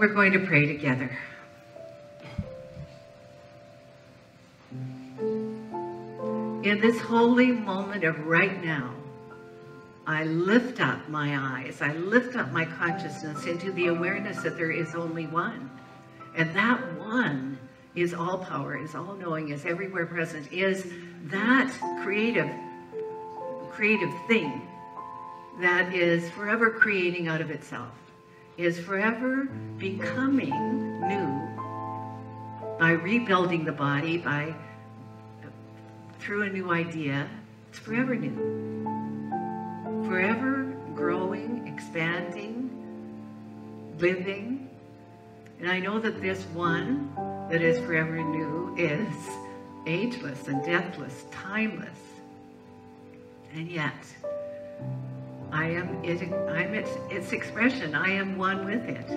we're going to pray together. In this holy moment of right now, I lift up my eyes, I lift up my consciousness into the awareness that there is only one. And that one is all power, is all knowing, is everywhere present, is that creative, creative thing that is forever creating out of itself, is forever becoming new by rebuilding the body, by through a new idea. It's forever new. Forever growing, expanding, living. And I know that this one that is forever new is ageless and deathless, timeless. And yet, I am it, I'm its, its expression. I am one with it.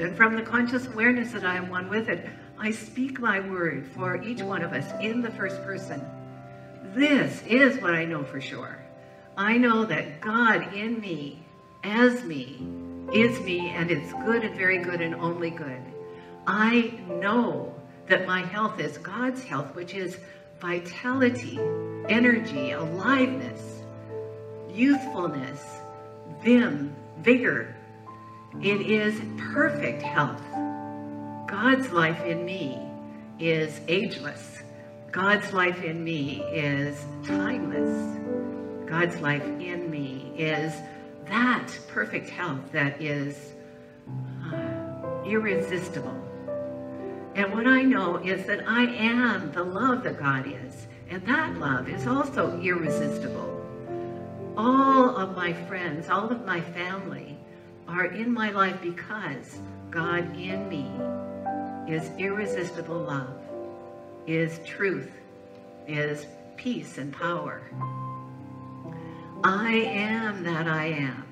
And from the conscious awareness that I am one with it, I speak my word for each one of us in the first person. This is what I know for sure. I know that God in me, as me, is me, and it's good and very good and only good. I know that my health is God's health, which is vitality, energy, aliveness, youthfulness, vim, vigor. It is perfect health. God's life in me is ageless. God's life in me is timeless. God's life in me is that perfect health that is uh, irresistible. And what I know is that I am the love that God is, and that love is also irresistible. All of my friends, all of my family are in my life because God in me is irresistible love, is truth, is peace and power. I am that I am.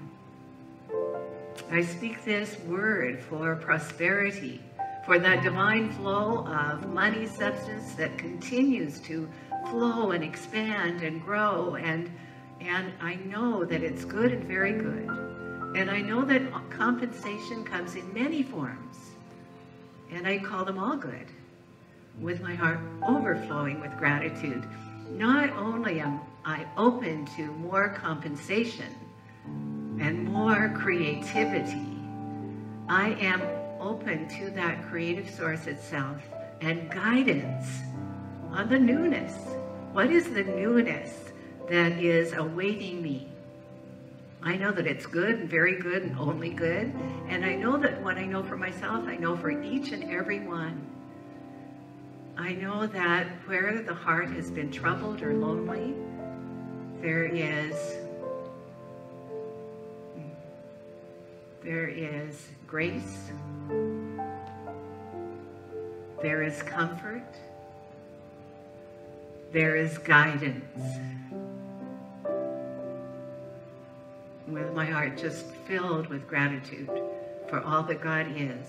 I speak this word for prosperity, for that divine flow of money substance that continues to flow and expand and grow. And, and I know that it's good and very good. And I know that compensation comes in many forms and I call them all good, with my heart overflowing with gratitude. Not only am I open to more compensation and more creativity, I am open to that creative source itself and guidance on the newness. What is the newness that is awaiting me? I know that it's good very good and only good. And I know that what I know for myself, I know for each and every one. I know that where the heart has been troubled or lonely, there is there is grace, there is comfort, there is guidance. With my heart just filled with gratitude for all that God is.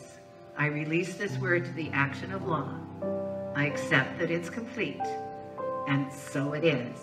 I release this word to the action of law. I accept that it's complete, and so it is.